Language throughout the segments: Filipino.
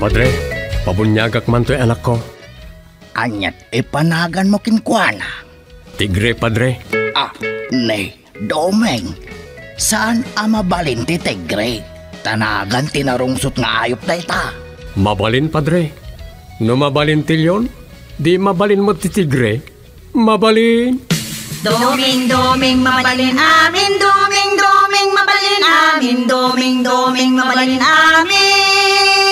Padre, pabunyagak man to'y anak ko. Anyat ipanagan mo kinkwana. Tigre, Padre. Ah, ne, domeng. Saan amabalin ti tigre? Tanagan tinarungsot nga ayop na ita. Mabalin, Padre. No mabalin tilyon, di mabalin mo ti tigre. Mabalin. Doming, doming, mabalin amin, doming, doming, mabalin amin, doming, doming, mabalin amin.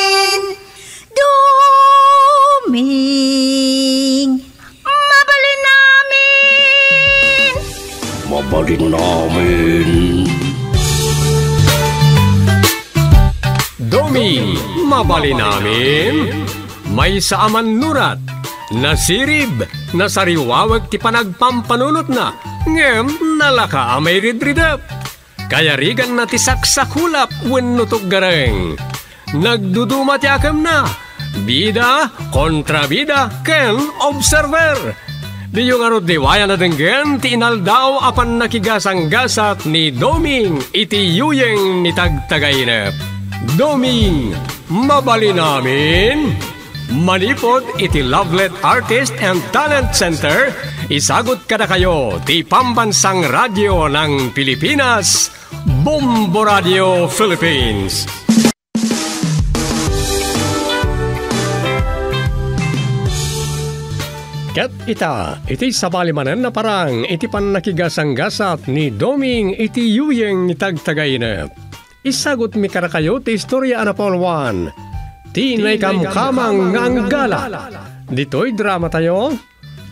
Doming, mabalin amin. Mabalin namin. Domi, mabali namin. May saaman nurat. Nasirib, nasariwawag ti panagpampanunot na. Ngem, nalaka amay ridridap. Kaya rigan na ti saksakulap wennutok gareng. Nagduduma ti akam na. Bida, kontra bida, ken observer. Di yung arot diwaya na denggen, ti inaldaw apan nakigasang-gasat ni Doming iti yuyeng ni tagtagainep. Doming, mabali namin. Manipod iti Lovelet Artist and Talent Center, isagot kada kayo ti Pambansang Radyo ng Pilipinas, Bombo Radio Philippines. Ket ita, iti sabalimanan na parang iti pan nakigasang-gasat ni Doming iti yuyeng ni. Isagot mi karakayo ti istorya na Paul 1. Tinay kamkamang nganggala. Dito'y drama tayo.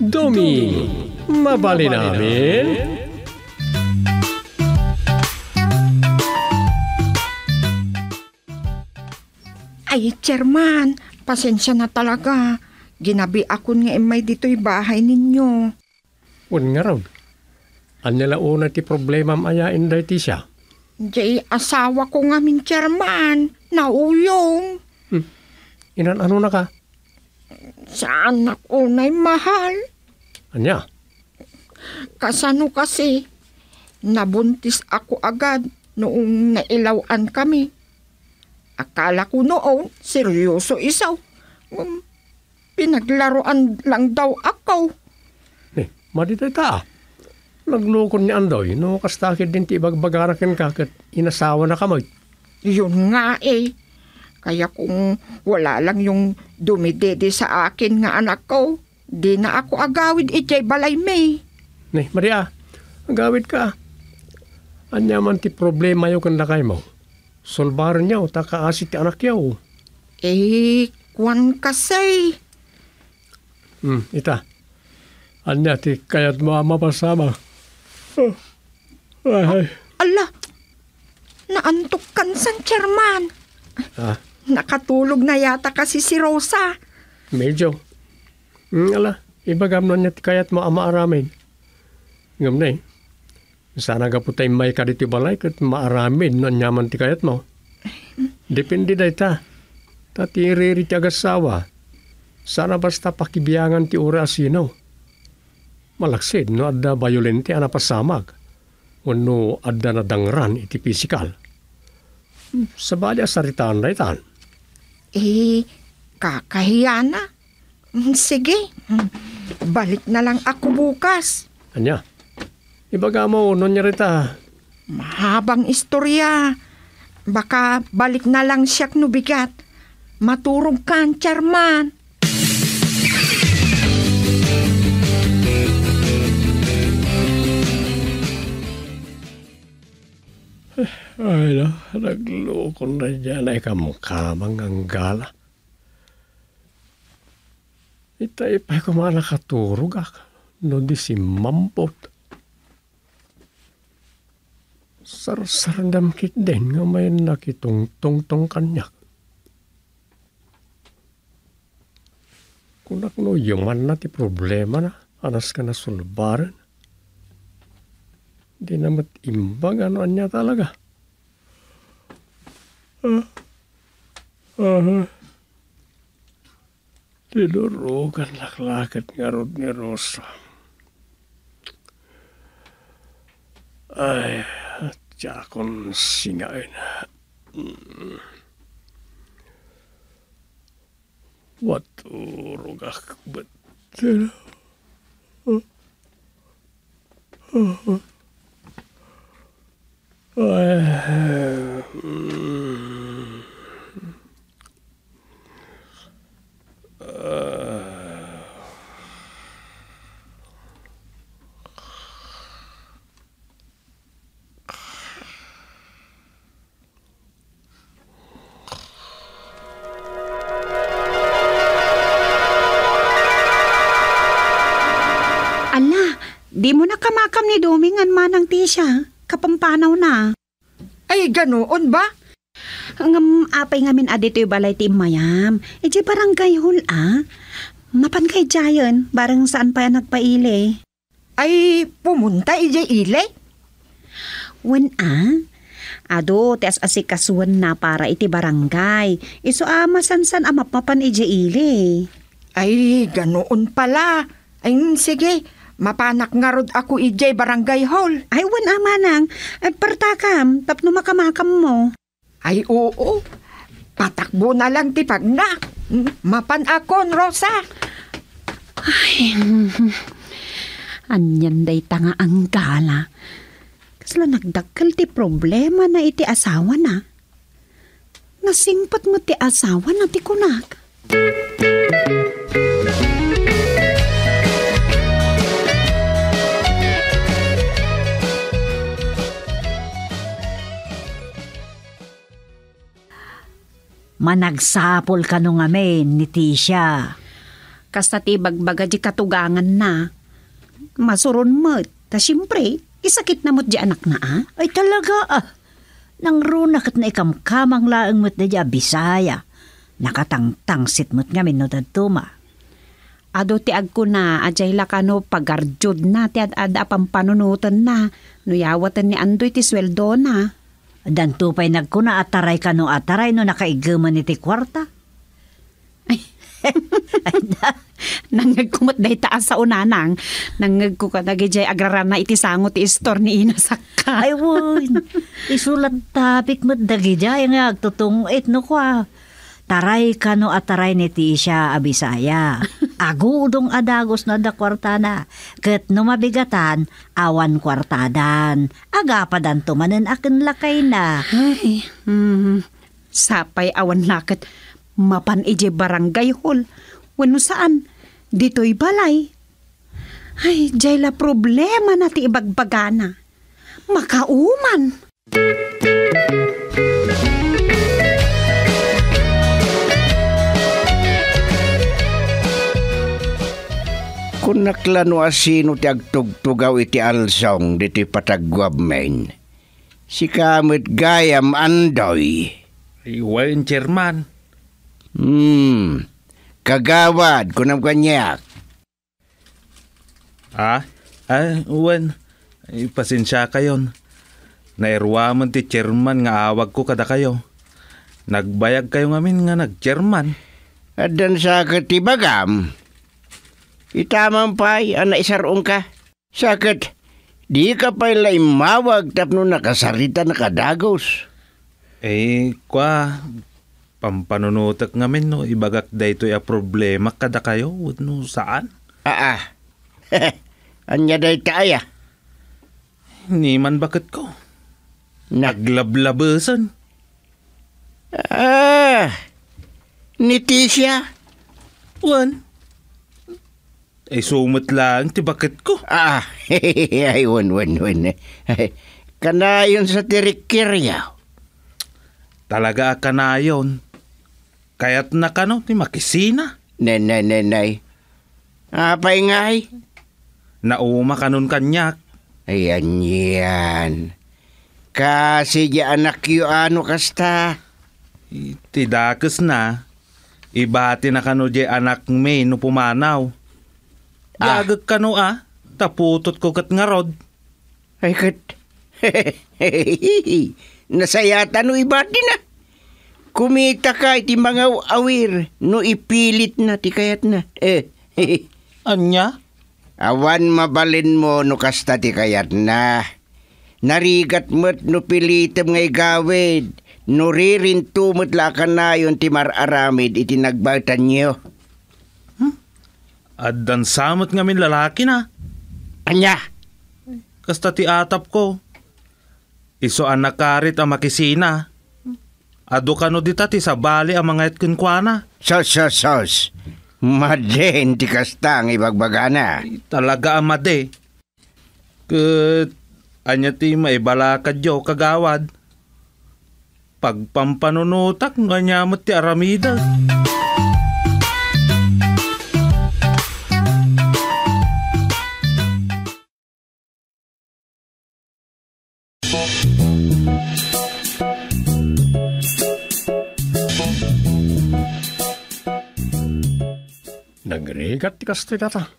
Doming, mabali namin. Ay, chairman, pasensya na talaga. Ginabi ako nga imay dito'y bahay ninyo. Un nga raw. Anya una ti problema mayain dahi ti siya. Jay, asawa ko nga min chairman, nauyong. Inan ano na ka? Sa anak unay mahal. Anya? Kasano kasi, nabuntis ako agad noong nailawan kami. Akala ko noon, seryoso isaw. Um, pinaglaruan lang daw ako. Eh, maditay ta. Naglukon ni Andoy, no kastakid din ti ibagbagarakin ka kat inasawa na kamay. Yun nga eh. Kaya kung wala lang yung dumidede sa akin nga anak ko, di na ako agawid itay balay may. Ne, Maria, agawid ka. Anya man ti problema yung kandakay mo. Solbaran niya o takaasit ti anak yaw. Eh, kwan kasi. Hmm, ita. Anya ti kayat mo mapasama. Oh. Ay, ay. Ala, naantok kan san chairman. Ah, Nakatulog na yata kasi si Rosa. medyo. Hmm, ala, ibagam nun niya ti kayat mo ama aramin. Ngam na eh. Sana ka putay may ka dito balay kat maaramin nun nyaman ti kayat mo. Depende day ta. Tati iriri ti agasawa. Sana basta pakibiyangan ti oras sino. Malaksid no adda violente ana pasamag. Wano adda na dangran iti physical. Hmm, Sabali asaritaan na itan. Eh, kakahiya na. Mm, Sige, mm, balik na lang ako bukas. Anya? Ibaga mo, nun niya rita. Mahabang istorya. Baka balik na lang siya no bigat. Maturog ka, chairman. Ay na, nagloko na dyan ay kamkamang ang gala. Itay pa ko mga nakaturog ak. No di si mampot. Sarsarandam kit din nga may nakitungtong-tong kanyak. Kunak no yung man na ti problema na. Anas ka na sulbaran. Di namat imbang ano niya talaga. Ah. Aha. Tinurugan laklakat nga rod ni Rosa. Ay, tiyakon singain. Mm. Maturog akbat. Ala, di mo na kamakam ni Domingan manang tisya. Kapampanaw na. Ay, ganoon ba? Ang apay ngamin adito yung balay ti mayam. E di barangay hul ah. Mapan kay Jayon, barang saan pa yan nagpaili. Ay, pumunta ije ile? Wen ah, ado tes asikasuan na para iti barangay. Iso ama san-san amapapan ije ili. Ay, ganoon pala. Ay, sige. Mapanak nga rod ako ije barangay hall. Ay, wen ama nang, ay partakam, tapno makamakam mo. Ay, oo. Patakbo na lang ti pagnak. Mapan akon, Rosa. Anyan day tanga ang gala. Kasla nagdakkel ti problema na iti asawa na. Nasingpat mo ti asawa na ti kunak. Managsapol ka nung amin ni Tisha. Kasta ti bagbaga di katugangan na. Masuron mo. Ta siyempre, isakit na mo't di anak na ah. Ay talaga ah. Nang runak at naikamkamang laang mo't na di Bisaya. Nakatangtangsit mo't nga minutadtuma. Ado ti agko na, ajay lakano pagarjod na ti ad-ada pampanunutan na. Nuyawatan ni Andoy ti sweldo na. Dan tupay nagkuna ataray ka no ataray no nakaigaman ni ti kwarta. Nangag kumot day taas sa unanang. Nangag ko ka nagijay agraran na iti sango ti istor ni Ina Sakka. Ay wun. Isulat tapik mo't dagi jay nga agtutong it no kwa. Taray ka no ataray ni Tisha abisaya. Agudong adagos na da kwarta na. Kat no mabigatan, awan kwartadan. Agapadan tumanen akin lakay na. Ay, hmm, sapay awan lakat. Mapan ije barangay hall. Wano saan? Dito'y balay. Ay, jay la problema na ti ibagbagana. Makauman. Kung naklano asino ti agtugtugaw iti alsong diti patagwab main. Si kamit gayam andoy. Iwan, chairman. Hmm. Kagawad kunam kanyak. Ah, ah, Uwan. Ay, pasensya kayon. Nairwaman ti chairman nga awag ko kada kayo. Nagbayag kayo ngamin nga nag-chairman. Adan sa katibagam. Itamang pay, ana isarong ka. Sakit, di ka pa ilay mawag tapno nakasarita na kadagos. Eh, kwa, pampanunutak ngamin no, ibagak da ito a problema kada kayo. No, saan? Ah, ah. Anya day kaya. Ni man bakit ko. Naglablabasan. Ah, ni Tisha. Uwan. Ay, sumot lang, ti bakit ko. Ah, ay, wan, wan, wan. Kana yun sa tirikirya. Talaga ka na yun. Kaya't na ka no, ti makisina. Nenay, nenay. Apay ngay. Nauma ka nun kanyak. Ayan yan. Kasi di anak yu ano kasta. Tidakes na. Ibati na kano di anak may no pumanaw. Ah. Gagag kano ah. Taputot ko kat nga rod. Ay kat. Nasayata no ibati na. Kumita ka iti mga awir no ipilit na ti kayat na. Eh, Anya? Awan mabalin mo no kasta ti kayat na. Narigat mo't no pilitem ngay gawid. No ririntumot la ka na yun ti mararamid iti nagbatan niyo. At dan samot ngamin lalaki na. Anya, Kasta ti atap ko. Iso anak karit ang makisina. Ado kano dita ti sa bali ang mga itkinkwana. sos, sos, sos. Maden ti kastang ibagbagana. Talaga amade. Kat anya ti maibalakad yo kagawad. Pagpampanunutak nga nyamot ti aramida. Nagregat ti kastoy tata.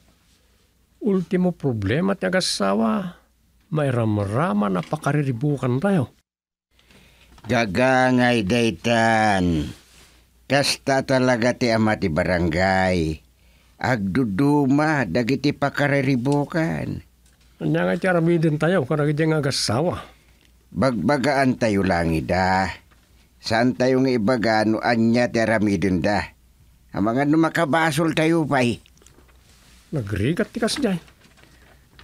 Ultimo problema ti agasawa. May ramrama na pakariribukan tayo. Gagangay daytan. Kasta talaga ti ama ti barangay. Agduduma dagiti pakareribukan. Anya nga ti aramidin tayo karagid yung agasawa. Bagbagaan tayo lang ida. Saan tayo nga ibaga no anya ti aramidin da. Ang mga numakabasol tayo pa'y. Nagregat ti kasjay.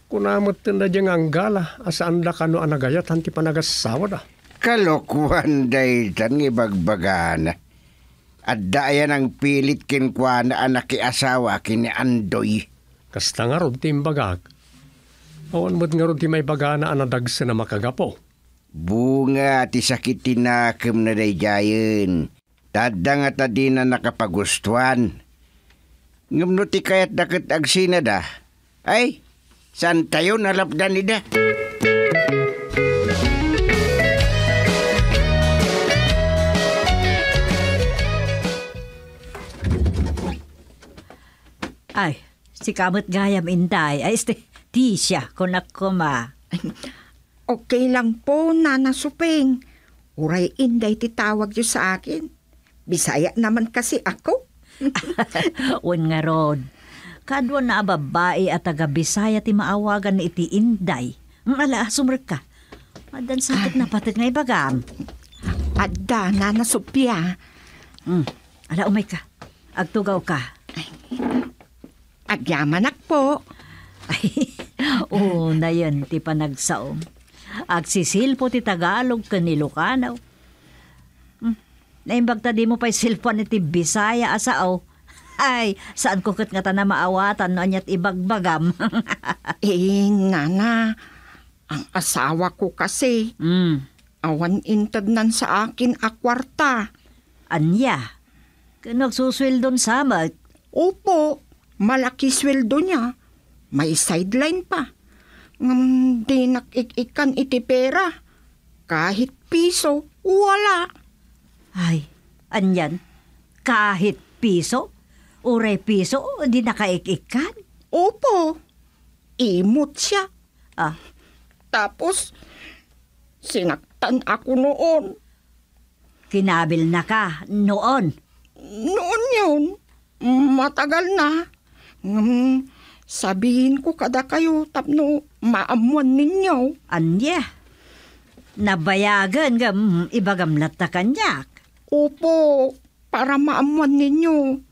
Kunamot na diyang anggala asaan da kano anagayat hanti panagasawa da. Kalokuhan daytan nga ibagbagana. At dayan ang pilit kinkwana anak ki asawa kini Andoy. Kasta nga ron ti imbagag. Awan mo't nga ti may bagana anadagsa na makagapo. Bunga ti sakit tinakam na dayjayan. Tada nga ta di na nakapagustuhan. Ngamno ti kayat dakat agsina da. Ay, saan tayo nalapdan ida? Ay, si kamot gayam inday. Ay, este, tisya, kunak ko ma. Okay lang po, Nana Suping. Uray inday titawag niyo sa akin. Bisaya naman kasi ako. Un nga ron. Kadwa na babae at taga Bisaya ti maawagan na iti inday. Ang ala, sumr ka. Madan sakit na patit nga ibagam. Adda, Nana Sophia. Mm. Ala, umay ka. Agtugaw ka. Agyamanak po. Ay, oo na yan, ti panagsaom. Agsisilpo ti Tagalog kan Ilocano. Hmm. Naimbag ta di mo pa'y silpon iti Bisaya asao. Ay, saan ko kat nga ta na maawatan no anyat ibagbagam. Eh, Nana, ang asawa ko kasi, mm, awan intagnan sa akin a kwarta. anya. Nagsuswildon sama. Opo, malaki sweldo niya. May sideline pa. Ngam di nakikikan iti pera. Kahit piso, wala. Ay, anyan. Kahit piso, uray piso, di nakaikikan. Opo, imot siya. Ah, Tapos, sinaktan ako noon. kinabil na ka noon. Noon yun, matagal na. Ngam, sabihin ko kada kayo tapno maamuan ninyo. Anya. Nabayagan gam ibagam ta kanyak. Opo, para maamuan ninyo.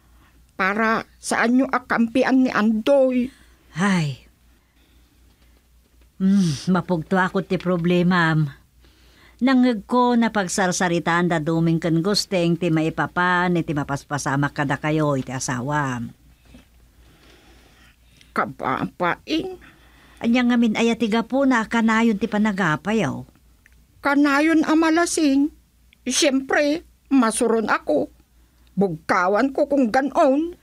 Para saan nyo akampian ni Andoy. Ay. Hmm, mapugto ako ti problema. am. Nangag ko na pagsarsaritaan da duming kan gusteng ti maipapan ti mapaspasama kada kayo iti asawa. Kabapaing, Anya ngamin ayatiga po na kanayon ti panagapayaw. kanayon amalasing. Siyempre, masuron ako. Bugkawan ko kung ganon.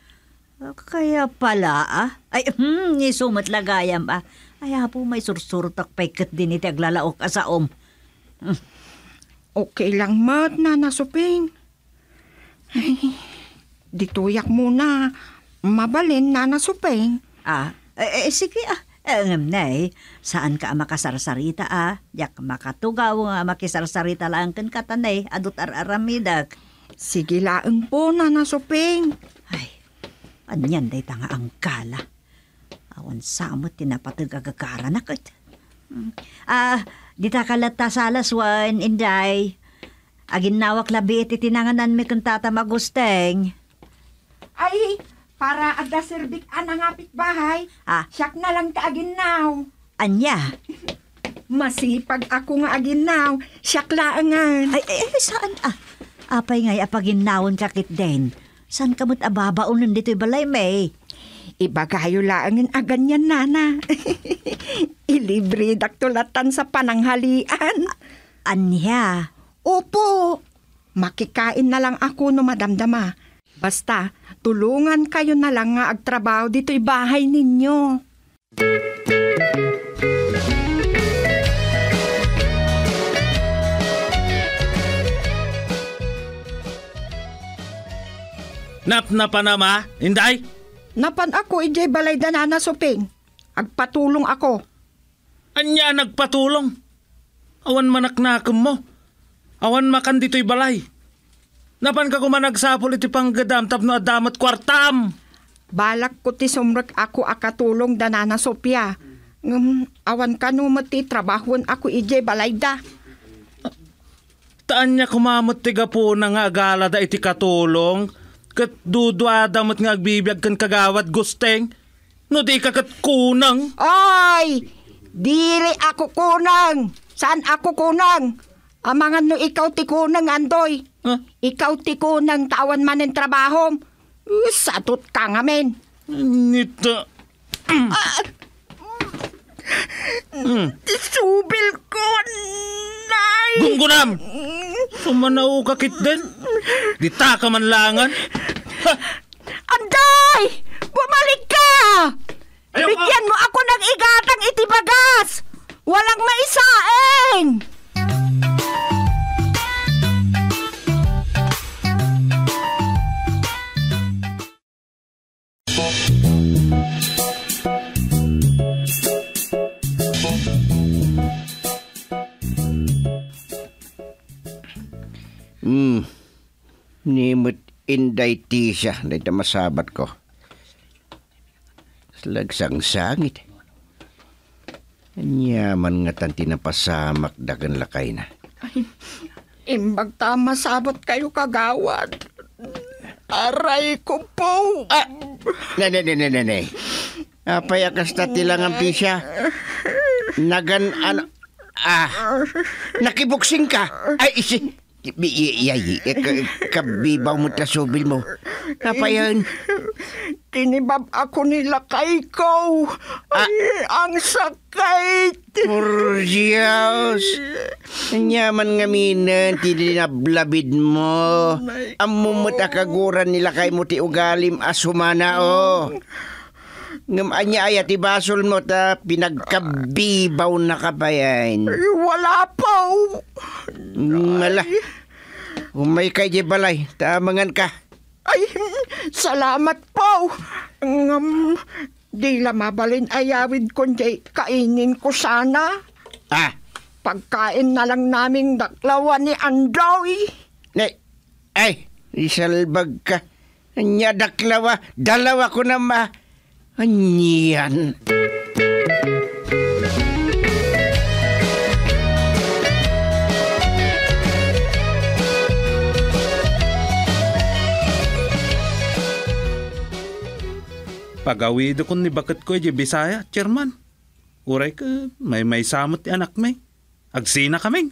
Kaya pala ah. Ay, hmm, isumat lagayam ah. Ay, po may sursurtak paikat din iti aglalaok asaom. Okay lang mat na nasuping. Ay, dituyak muna. Mabalin na nasuping. Ah, eh, eh, sige ah. Eh, ngam na eh. Saan ka makasarsarita ah? Yak makatugaw nga makisarsarita lang kan katanay adut ar-aramidak. Sige laeng po na nasuping. Ay, anyan day tanga ang kala. Awan samot tinapatag agagara na kat. Hmm. Ah, di ta kalata salas wan, inday. Agin nawak labi iti tinanganan mi kung tata magusteng. Ay, para ada serbik anang apit bahay. Ah. Siyak na lang kaaginaw. Anya? Masipag ako nga aginaw. Siyak laangan. Ay, ay, ay, saan? Ah, apay ngay apaginawon kakit din. San kamot ababaunan dito'y balay, may? Iba kayo laangin agan yan, nana. Ilibre daktulatan sa pananghalian. Anya? Opo. Makikain na lang ako no madamdama. Basta, tulungan kayo na lang nga agtrabaho dito'y bahay ninyo. Nap na pa na ma, Inday? Napan ako ijay balay danana suping. Agpatulong ako. Anya nagpatulong. Awan manaknakem mo. Awan makan dito'y balay. Napan ka kumanagsapol iti panggadam tapno adamat kwartam. Balak ko ti sumrek ako akatulong danana Sophia. Ngam, awan ka no mati trabahon ako ijay balay da. Taan niya kumamot tiga po na nga agala da iti katulong. Kat duduadamat nga agbibiyag kan kagawat gusteng. No di ka kat kunang. Ay! Dili ako kunang! Saan ako kunang? Amangan no ikaw ti kunang, Andoy. Ha? Ikaw ti kunang tawan man ng trabaho. Uh, Satot ka nga men. Nita. Subil ko, nay! Gunggunam! Sumanaw ka kit din. Dita ka man langan. Ha! Anday! Bumalik ka! Ayaw ka! Bigyan mo ako ng igatang itibagas! Walang maisaing! Nimut inday ti siya na ita masabat ko. Lagsang sangit. Anyaman nga tanti na pasamak dagan lakay na. Imbag tama sabot kayo kagawad. Aray ko po! Ah! Nene, nene, nene. Apay akas na tilang ang pisya. Nagan, ano, ah, nakibuksing ka. Ay, isi, Iyay, kabibaw mo ta subil mo. Kapayan, Tinibab ako nila kay ko. Ay, ang sakit! por Diyos. Anyaman nga minan, tininablabid mo. Amo mo ta kaguran nila kay mo ti ugalim asumana o. Ngam anya ayat ibasol mo ta pinagkabibaw na kabayan. Ay, wala po! Ngala. Umay kay di balay, tamangan ka. Ay, salamat po! Ngam, di la mabalin ayawid kundi kainin ko sana. Ah, Pagkain na lang naming daklawan ni Andoy. ne, ay, isalbag ka. Anya daklawa, dalawa ko na ma. Anyan. Pagawido ko ni bakit ko di Bisaya, chairman. Uray ka, may may samot ti anak may. Agsina kaming.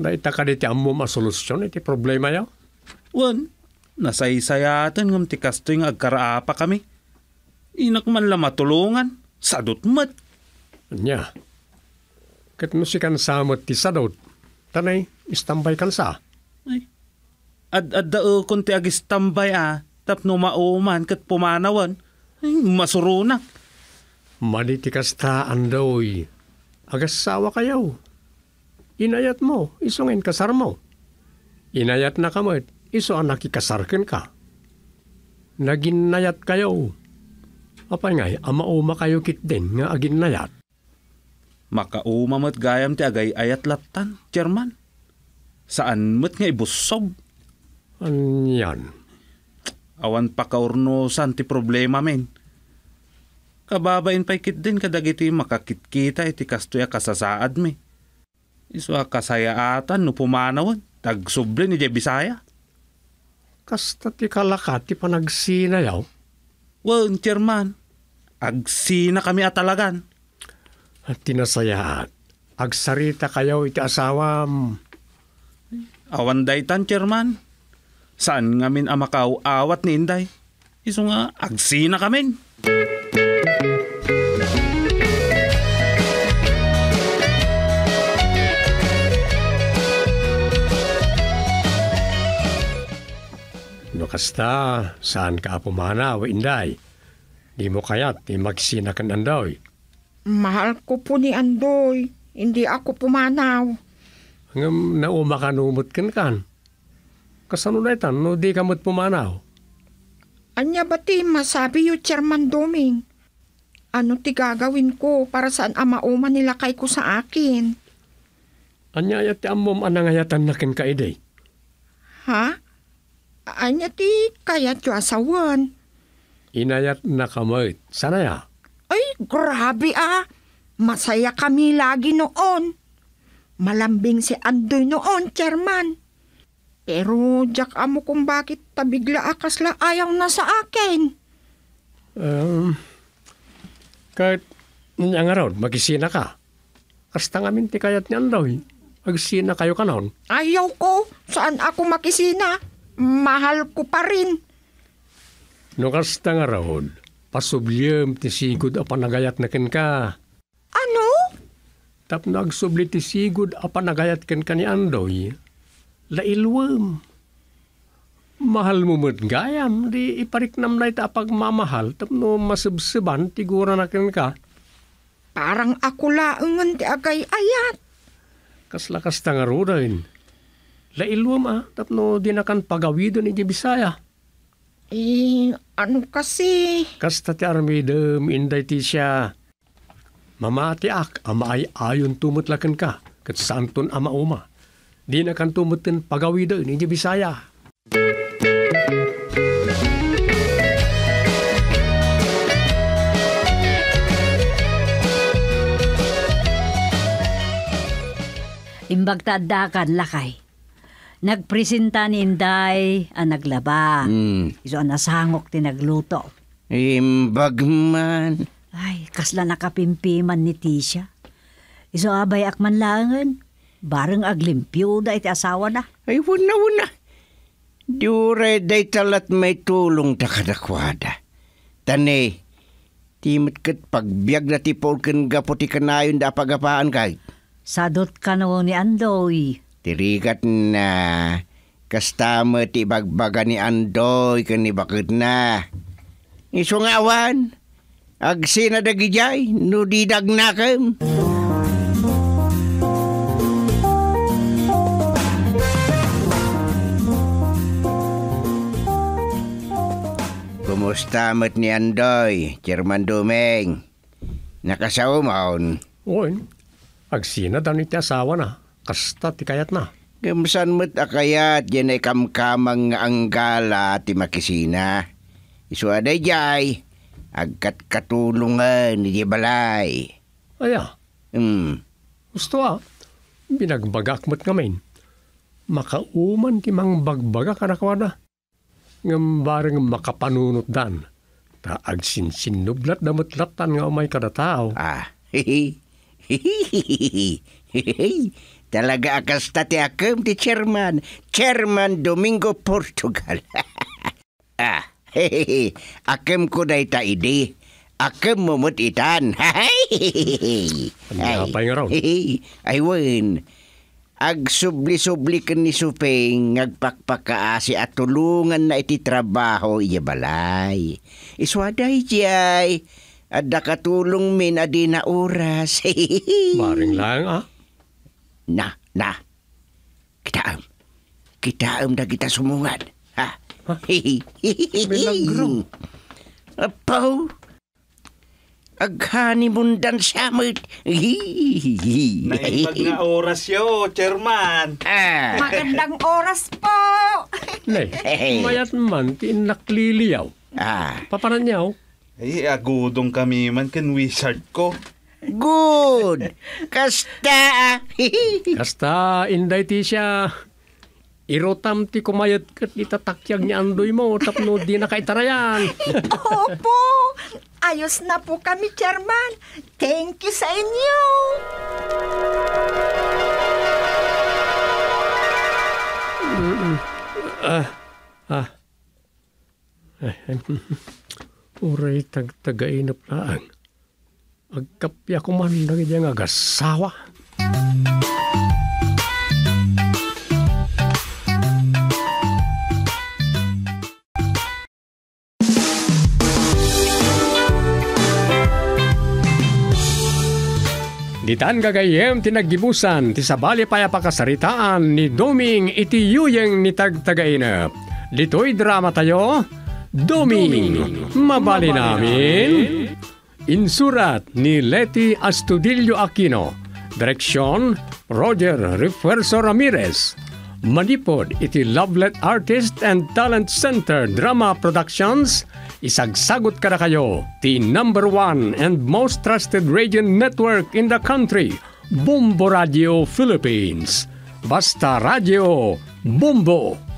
Naita ka diti amo masolusyon iti problema yaw. Wan, nasaysayatan ngam ti kastoy nga agkaraapa kami. Inak man la matulungan, sadot mat. Nya. Kat no si kan samot ti sadot. Tanay, istambay kan sa. Ay, ad-ad dao kun ti agis tambay ah, tapno mauman kat pumanawan. Ay, masurunak. Manitikas ta andoy. Agas sawa kayaw. Inayat mo, isungin kasar mo. Inayat na kamot, iso ang nakikasarkin ka. Naginayat kayo. Apay ngay, ama-uma kayo kit din nga aginayat. Makaumamat gayam ti agay ayat latan, chairman. Saan mat nga ibusog? Anyan. Awan pa kaurnosan ti problema men. Kababain pa'y kit din kadagiti makakitkita iti kastoya kasasaad me. Iso a kasayaatan no pumanawan, tagsubli ni Jay Bisaya. Kasta ti kalakat ti panagsinayaw. Wen, chairman. Agsina kami at talagan. At tinasayaat. Agsarita kayaw iti asawam. Awan daytan, chairman. Saan ngamin amakaw awat ni Inday? Iso nga, agsina kami. No kasta, saan ka pumanaw, inday? Di mo kayat, di magsinakan andaw. Mahal ko po ni Andoy. Hindi ako pumanaw. Ngam nauma ka numot kan kan. Kasano na itan, no di ka mo't pumanaw. Anya ba ti masabi yu Chairman Doming? Ano ti gagawin ko para saan ang mauma nila kay ko sa akin? Anya yat ti amom anangayatan na kin ka. Ha? Anya ti kaya yu asawan? Inayat na kamait. Sana ya? Ay, grabe ah! Masaya kami lagi noon. Malambing si Andoy noon, Chairman. Pero jak amo kung bakit tabigla akas la ayaw na sa akin. Um, kahit niya nga raw, magisina ka. Kasta nga minti kayat niyan daw. eh. Magsina kayo kanon. Ayaw ko. Saan ako makisina? Mahal ko pa rin. No kasta nga raw, pasubliyem ti sigod a panagayat na ken ka. Ano? Tap nagsubli ti sigod a panagayat ken ka ni Andoy. Lailwem. Mahal mo mo't gayam, di ipariknam na ita pagmamahal, tap no masubsuban, tigura na ken ka. Parang ako laungan ti agay ayat. Kaslakas ta rin. Lailwem ah, tap no di na kan pagawidon iti Bisaya. Eh, ano kasi? Kasta ti armidem inday ti siya. Mamati ak, ama ay ayon tumutlakan ka, kat santon ama uma. Di na kan tumutin pagawidon iti Bisaya. Imbag tadakan lakay. Nagpresenta ni Inday ang naglaba. Hmm. Iso ang nasangok ti nagluto. Imbag man. Ay, kasla nakapimpiman ni Tisha. Iso abay akman langan. Bareng aglimpyo da iti asawa na. Ay, wala, wala. Dure day talat may tulong ta kadakwada. Tane, timot kat pagbiag na ti polken gapo ti kanayon da pagapaan kay. Sadot ka no ni Andoy. Tirikat na kastama ti bagbaga ni Andoy kan ni bakit na. Isungawan, agsina dagijay, no didag na kem. Kumusta mat ni Andoy, Chairman Dumeng? Nakasawmaon. Oy, agsina dan iti asawa na, kasta ti kayat na. Gamsan mo't akayat yan ay kamkamang nga anggala ti makisina. Isu aday jay, agkat katulungan ni balay. Aya, Hmm, gusto ah, binagbagak mo't ngamin. Makauman ti mang bagbaga kanakwada. Ngam bareng makapanunot dan. Ta agsinsinublat damot latan nga umay kada tao. ah, hihi, hihi, Talaga akas tati akem ti chairman, chairman Domingo Portugal. ah, hehehe, akem ko day ta idi. Akem mumut itan. Ang yapay nga raw. Ay, ay wen. Ag subli-subli ken ni Supeng ngagpakpakaasi at tulungan na iti trabaho iya balay. Iswaday jay. Adda katulong min adi na oras. Baring lang ah. Na, na. Kitaam. Kitaam na kita sumungan. Ha? Milagro. Apaw. Aghani mundan samit. Naimbag nga oras yo, chairman. Ah. Magandang oras po! Nay, mayat man ti nakliliyaw. Ah. Paparanyaw, Ay, agudong kami man kan wizard ko. Good. Kasta. kasta inday ti siya Irotam ti kumayat kat itatakyag ni Andoy mo tapno di na kaitarayan. Opo, ayos na po kami, Chairman. Thank you sa inyo. Uray tagtagainap laan. Agkapya ko man lang diyang agasawa. Ditan gagayem tinaggibusan ti sabali paya pakasaritaan ni Doming iti yuyeng ni tagtagainap. Dito'y drama tayo, Doming, mabali namin. Insurat ni Leti Astudillo Aquino. Direksyon, Roger Refuerzo Ramirez. Manipod iti Lovelet Artist and Talent Center Drama Productions. Isagsagot kada kayo, the number one and most trusted radio network in the country, Bumbo Radio Philippines. Basta Radio, Bumbo